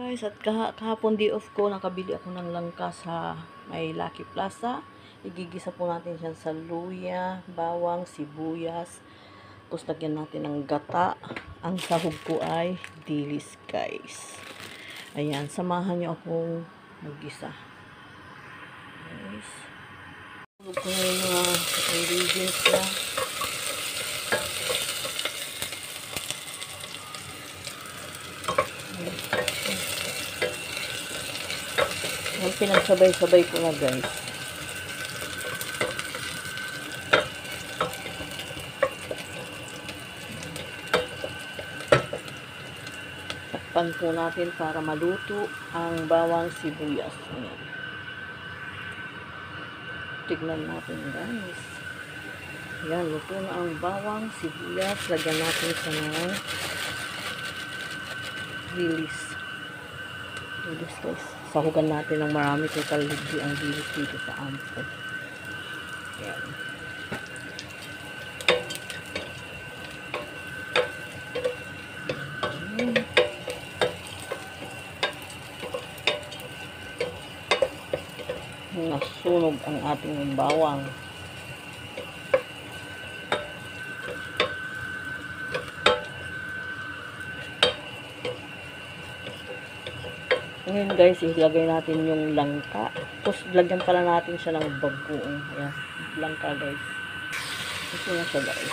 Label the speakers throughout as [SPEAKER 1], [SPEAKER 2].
[SPEAKER 1] guys, at kah kahapon day off ko, nakabili ako ng langka sa may Lucky Plaza. Igigisa po natin siya sa luya, bawang, sibuyas. Tapos lagyan natin ng gata. Ang sahog ko ay dilis guys. Ayan, samahan niyo akong maggisa. Guys. Sahog ko na yung mga ingredients na. Yung pinagsabay-sabay ko na guys. Takpan po natin para maluto ang bawang sibuyas. Ayan. Tignan natin guys. Ayan, luto na ang bawang sibuyas. Lagyan natin sa ng release. Release guys. Sahugan natin ng marami total hindi ang release dito sa ampo. Ayan. Nasunog ang ating bawang. Ngayon guys, ilagay natin yung langka. Tapos lagyan pala natin siya ng bagoong. Ayan, langka guys. Ito na siya guys.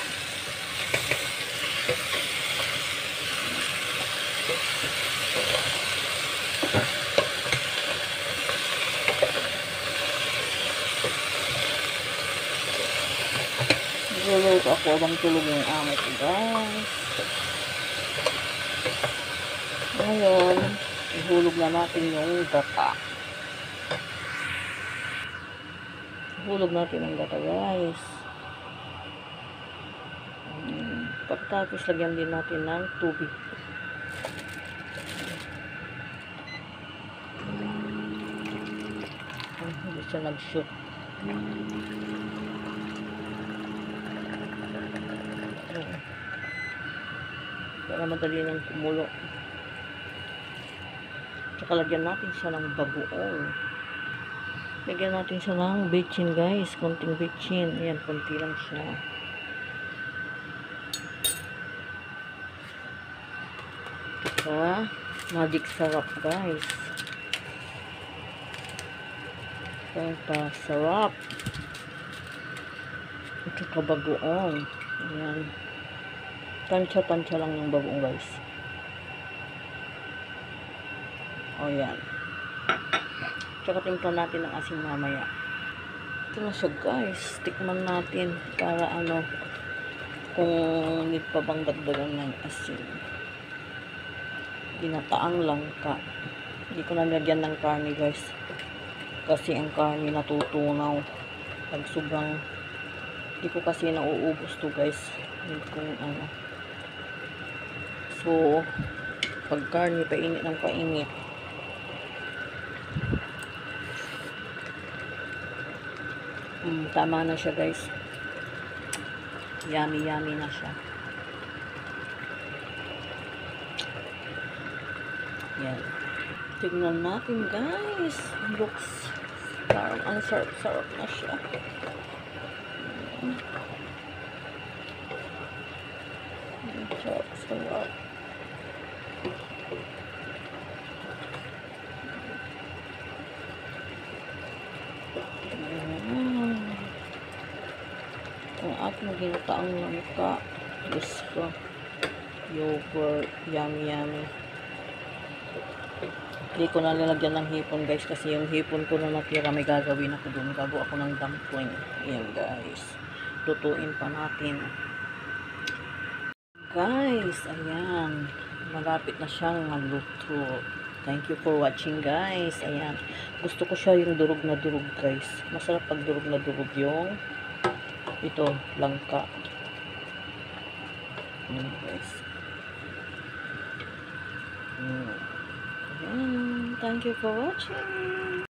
[SPEAKER 1] Niluluto ako abang tulog yung amo ko guys. Ngayon, ihulog na natin yung gata. Ihulog natin ang gata guys. Hmm, Pagkatapos lagyan din natin ng tubig. Hmm, Hindi siya nag-shoot. Hmm. Para madali nang kumulo. Tsaka lagyan natin siya ng bagoong. Lagyan natin siya ng bitchin guys. Konting bitchin. Ayan, konti lang siya. Tsaka, magic sarap guys. Tsaka, sarap. Tsaka bagoong. Ayan. Tansya-tansya lang yung bagoong guys. O yan. Tsaka timpla natin ng asin mamaya. Ito na siya guys. Tikman natin para ano kung need pa bang dagdagan ng asin. Ginataang langka. Hindi ko na nilagyan ng karne guys. Kasi ang karne natutunaw. Pag sobrang hindi ko kasi nauubos to guys. Hindi ko ano. So, pag karne, painit ng painit. Mm, tama na siya guys. Yummy yummy na siya. Yan. Tignan natin guys. Looks parang ang sarap-sarap na siya. Mm. Ang sarap-sarap. Mm. Ang aking ginataang langka. Diyos ko. Yogurt. Yummy, yummy. Hindi ko na lalagyan ng hipon guys kasi yung hipon ko na natira may gagawin ako doon. Gago ako ng dumpling. Ayan guys. Lutuin pa natin. Guys, ayan. Malapit na siyang magluto. Thank you for watching guys. Ayan. Gusto ko siya yung durog na durog guys. Masarap pag durog na durog yung ito, langka. Ayan guys. Ayan. Thank you for watching.